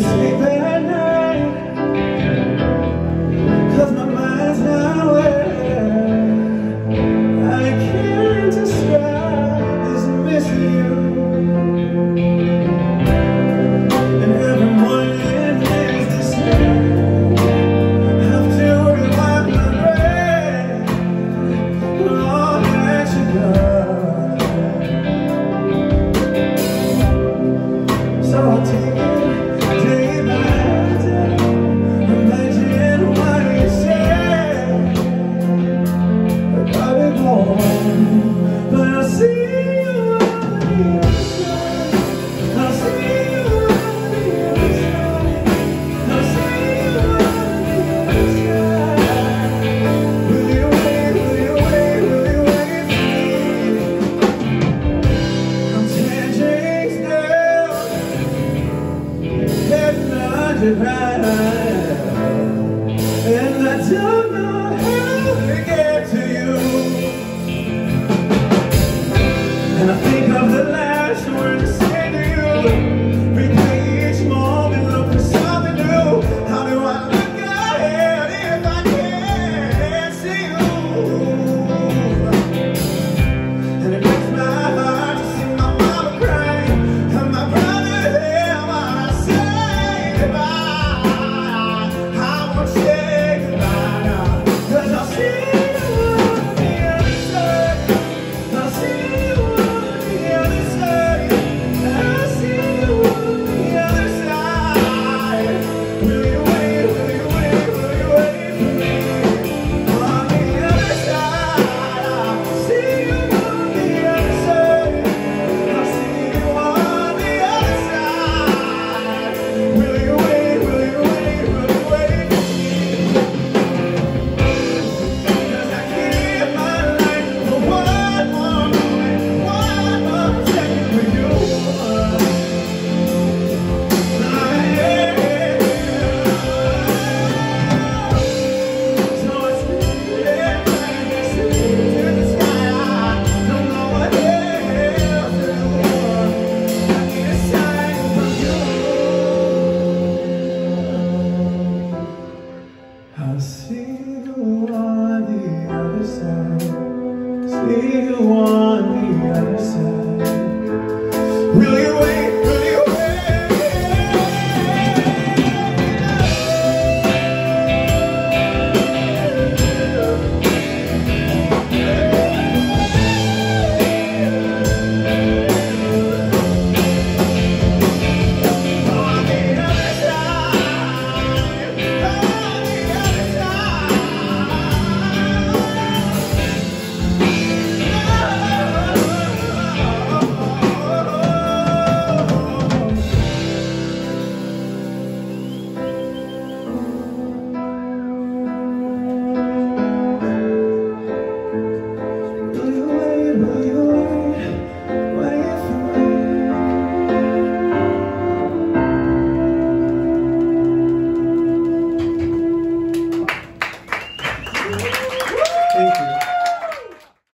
sleeping. pride And I don't know I see you on the other side. See you on the other side. Will you wait?